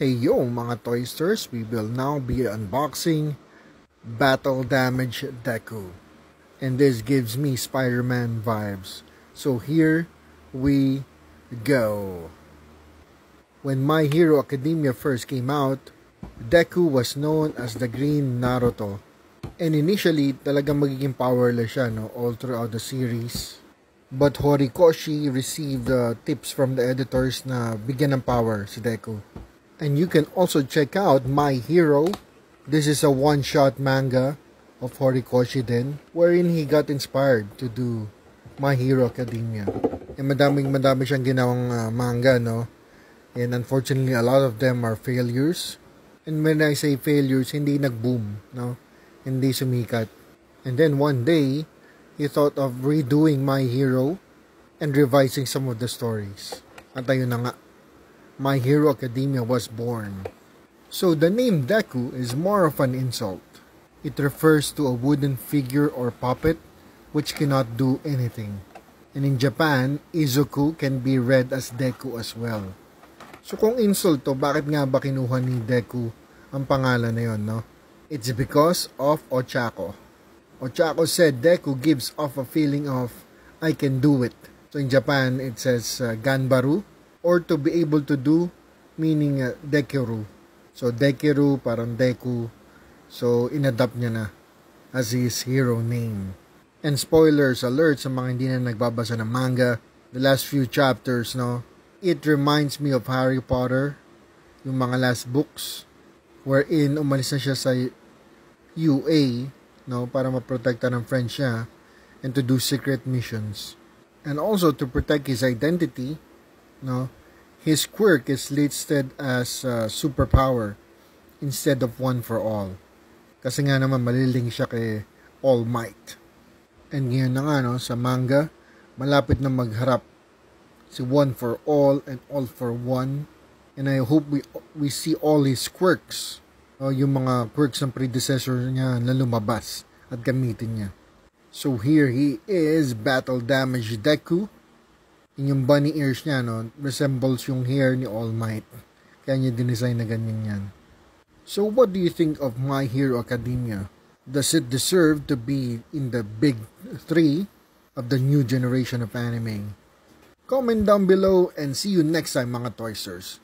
Hey yo mga Toysters, we will now be unboxing Battle Damage Deku. And this gives me Spider-Man vibes. So here we go. When My Hero Academia first came out, Deku was known as the Green Naruto. And initially, talagang magiging powerless siya no, all throughout the series. But Horikoshi received uh, tips from the editors na bigyan ng power si Deku. And you can also check out My Hero. This is a one-shot manga of Horikoshi din, wherein he got inspired to do My Hero Academia. And madaming madami siyang ginawang uh, manga, no? And unfortunately, a lot of them are failures. And when I say failures, hindi nag-boom, no? Hindi sumikat. And then one day, he thought of redoing My Hero and revising some of the stories. At ayun na nga, My Hero Academia was born. So the name Deku is more of an insult. It refers to a wooden figure or puppet which cannot do anything. And in Japan, Izuku can be read as Deku as well. So kung insult to, bakit nga ba kinuha ni Deku ang pangalan na yon, no? It's because of Ochako. Ochako said Deku gives off a feeling of I can do it. So in Japan, it says uh, Ganbaru, or to be able to do meaning uh, dekeru. So dekeru parang deku. So inadapt niya na as his hero name. And spoilers alert sa mga hindi na nagbabasa ng manga, the last few chapters, no, it reminds me of Harry Potter, yung mga last books, wherein umalis na siya sa UA, no, para maprotekta ng friends niya, and to do secret missions. And also to protect his identity, no, his quirk is listed as uh, superpower instead of one for all. Kasi nga naman maliling siya kay All Might. And ngayon na nga no, sa manga, malapit na magharap si One for All and All for One. And I hope we we see all his quirks. No, yung mga quirks ng predecessor niya na lumabas at gamitin niya. So here he is, Battle Damage Deku yung bunny ears niya, no, resembles yung hair ni All Might. Kaya niya dinesign na ganyan yan. So what do you think of My Hero Academia? Does it deserve to be in the big three of the new generation of anime? Comment down below and see you next time mga Toysters.